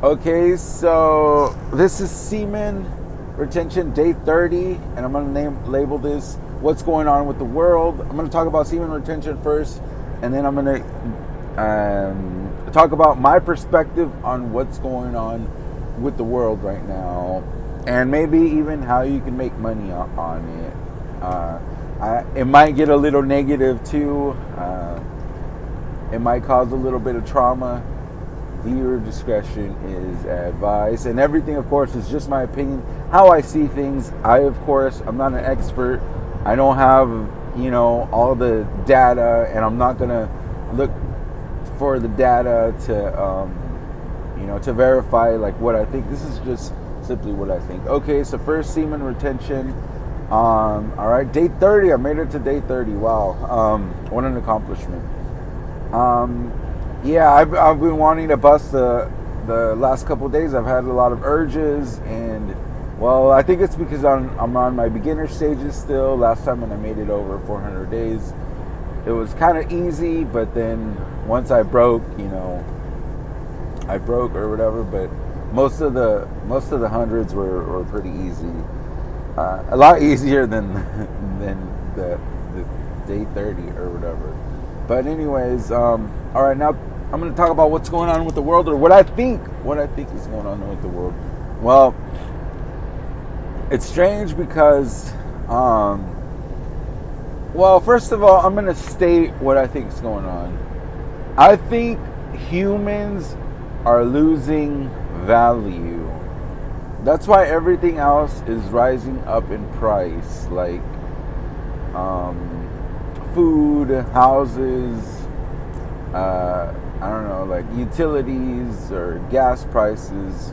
Okay, so this is semen retention day 30, and I'm gonna name label this "What's Going On with the World." I'm gonna talk about semen retention first, and then I'm gonna um, talk about my perspective on what's going on with the world right now, and maybe even how you can make money on it. Uh, I, it might get a little negative too. Uh, it might cause a little bit of trauma viewer discretion is advised. And everything of course is just my opinion. How i see things i of course i'm not an expert. I don't have you know all the data and i'm not gonna look for the data to um, you know to verify like what i think. This is just simply what i think. Okay so first semen retention. Um, all right day 30 i made it to day 30 wow. Um, what an accomplishment. Um, yeah, I've, I've been wanting to bust the the last couple days. I've had a lot of urges, and well, I think it's because I'm I'm on my beginner stages still. Last time when I made it over 400 days, it was kind of easy, but then once I broke, you know, I broke or whatever. But most of the most of the hundreds were, were pretty easy, uh, a lot easier than than the, the day 30 or whatever. But anyways, um, all right, now I'm going to talk about what's going on with the world, or what I think, what I think is going on with the world. Well, it's strange because, um, well, first of all, I'm going to state what I think is going on. I think humans are losing value. That's why everything else is rising up in price, like um, food, houses, uh, I don't know, like utilities or gas prices.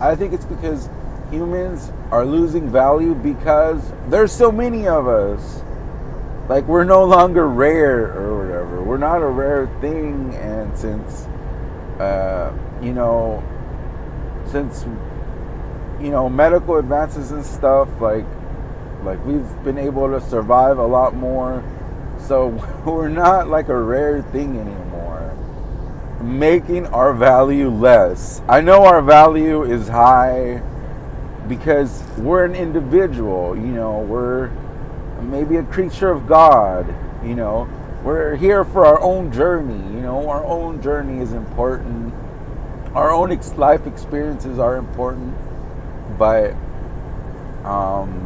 I think it's because humans are losing value because there's so many of us. Like we're no longer rare or whatever. We're not a rare thing, and since uh, you know, since you know medical advances and stuff, like like we've been able to survive a lot more so we're not like a rare thing anymore. Making our value less. I know our value is high because we're an individual, you know, we're maybe a creature of God, you know. We're here for our own journey, you know, our own journey is important. Our own ex- life experiences are important, but um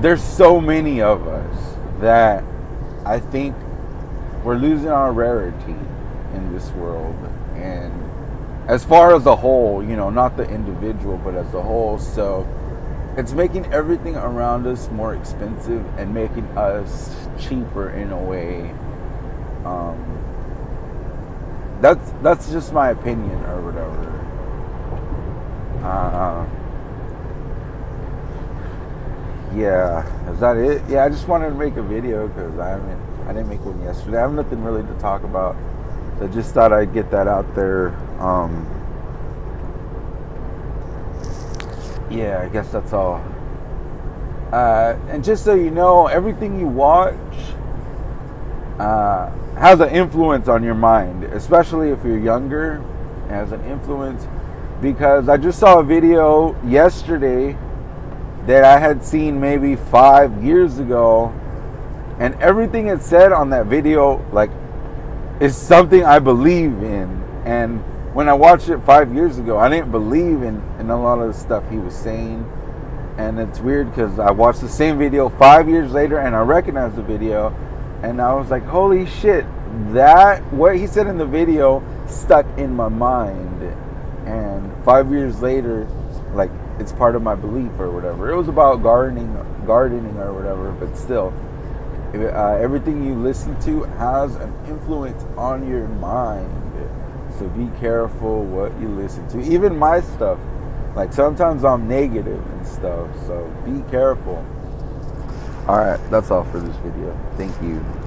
there's so many of us that I think we're losing our rarity in this world. And as far as the whole, you know, not the individual, but as the whole. So it's making everything around us more expensive and making us cheaper in a way. Um, that's that's just my opinion or whatever. Uh, yeah, is that it? Yeah, I just wanted to make a video because I haven't, I didn't make one yesterday. I have nothing really to talk about. So I just thought I'd get that out there. Um, yeah, I guess that's all. Uh, and just so you know, everything you watch uh, has an influence on your mind, especially if you're younger. It has an influence because I just saw a video yesterday that I had seen maybe five years ago, and everything it said on that video, like, is something I believe in. And when I watched it five years ago, I didn't believe in, in a lot of the stuff he was saying. And it's weird because I watched the same video five years later and I recognized the video. And I was like, holy shit, that, what he said in the video stuck in my mind. And five years later, like, it's part of my belief or whatever. It was about gardening, gardening or whatever, but still, uh, everything you listen to has an influence on your mind. So be careful what you listen to. Even my stuff, like sometimes I'm negative and stuff. So be careful. All right, that's all for this video. Thank you.